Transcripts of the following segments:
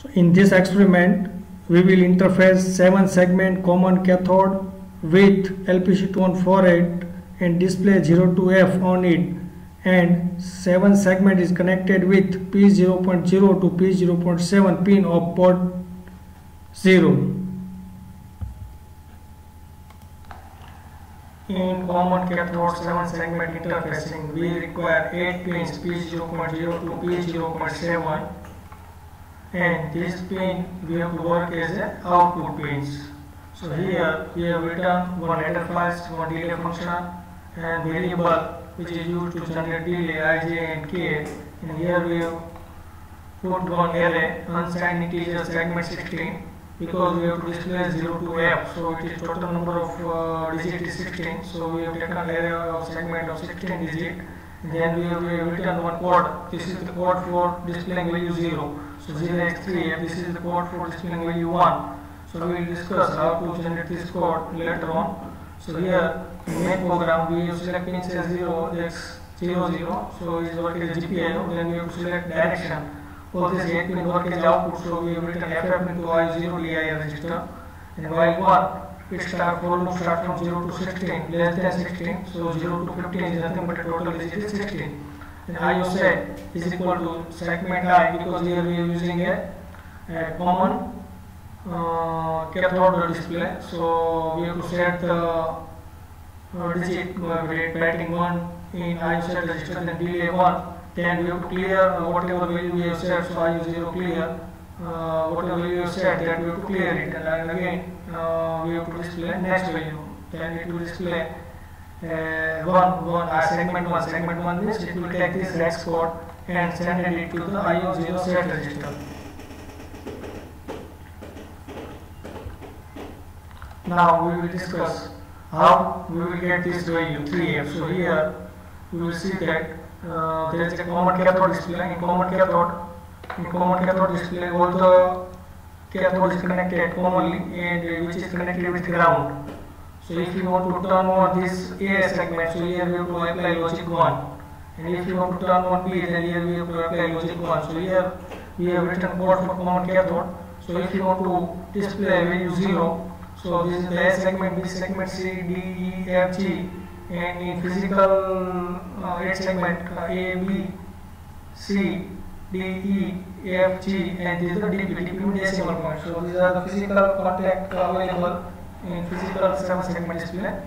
So in this experiment, we will interface 7 segment common cathode with LPC2148 and display 0 to F on it and 7 segment is connected with P0.0 to P0.7 pin of port 0. In common cathode 7 segment interfacing, we require 8 pins P0.0 to P0.7 and this pin we have to work as a output pins. So here we have written one header files, one delay function and variable which is used to generate delay ij and k. And here we have put one array unsigned integer segment 16 because we have to display 0 to f. So it is total number of uh, digit is 16 so we have taken array of segment of 16 digit then we have, written one code this is the code for displaying value 0 so 0x3 this is the code for displaying value 1 so we will discuss how to generate this code later on. So here in main program we have select pin as 0 x 0 0 so is work as GPIO. Then we have to select direction. For this 8 pin work output. So we have written FF into I0 DI register. And while 1 it start for loop start from 0 to 16 less than 16 so 0 to 15 is nothing but a total digit is 16 and IO set is equal to segment I because here we are using a, a common uh, cathode display so we have to set the uh, digit uh, batting 1 in IO set register then delay 1 then we have to clear uh, whatever value we have set so i IO 0 clear uh, whatever we have that we have to clear it and again uh, we have to display next value then it will display uh, one one uh, segment one segment one means it will take this rex code and send it to the IO 0 set register Now we will discuss how we will get this value 3f. So here we will see that uh, there is a common cathode display. In common cathode, common cathode display, the cathode is connected commonly and which is connected with ground. So if you want to turn on this A segment, so here we have to apply logic 1. And if you want to turn on B, then here we have to apply logic 1. So here we have written code for common cathode. So if you want to display value 0, so this is the A segment, B segment, C, D, E, F, G, and in physical uh, 8 segment uh, A, B, C, D, E, F, G, and this is the DP, DP decimal point. So these are the physical contact available in physical 7 segment display.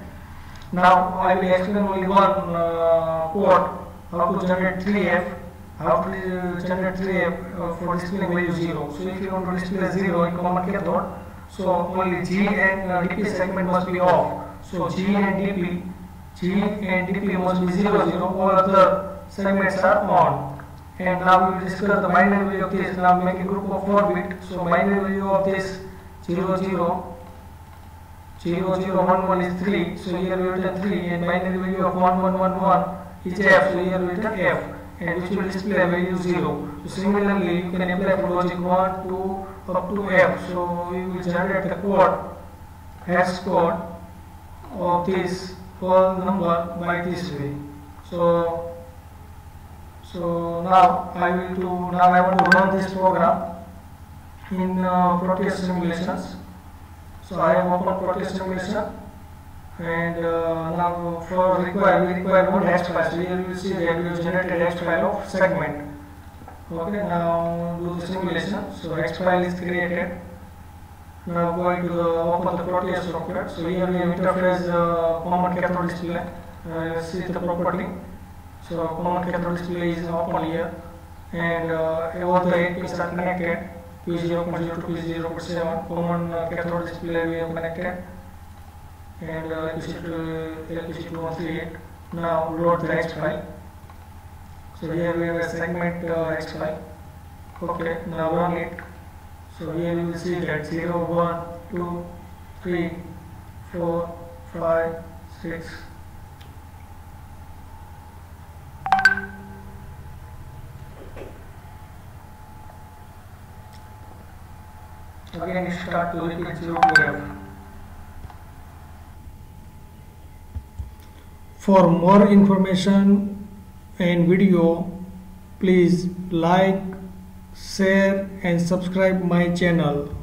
Now I will explain only one uh, code how to generate 3F, how to generate 3F uh, for displaying value 0. So if you want to display 0 in common cathode, so only G and uh, DP segment must be off. So G and DP, G and DP must be 0, 0. All other segments are on. And now we will discuss the binary value of this. Now make a group of 4 bit. So binary value of this 0, 0, 0, 0, 1, 1 is 3. So here we written 3 and binary value of 1, 1, 1, 1 is F. So here we written F and which will display value 0. So similarly you can apply for logic 1, 2, up to F. So we will generate the code, hex code of this whole number by this way. So, so now I will do, now I want to run this program in uh, Proteus simulations. So I have opened Proteus simulation and uh, now for require, we require one hex file. So here you will see that we have generated hex file of segment. Okay, now do the simulation. So hex file is created. Now going to the open the Proteus software. So here we interface uh, common cathode display. Uh, see the property. So common cathode display is open here, and uh, all the eight pins are connected. P0.0 to P0.7 common uh, cathode display we have connected, and uh, LPC2 LPC2138. Now load the X file. So here we have a segment uh, X file. Okay, now run it. So here you will see that 0, 1, 2, 3, 4, 5, 6. Again start to repeat 0 to F. For more information and video please like share and subscribe my channel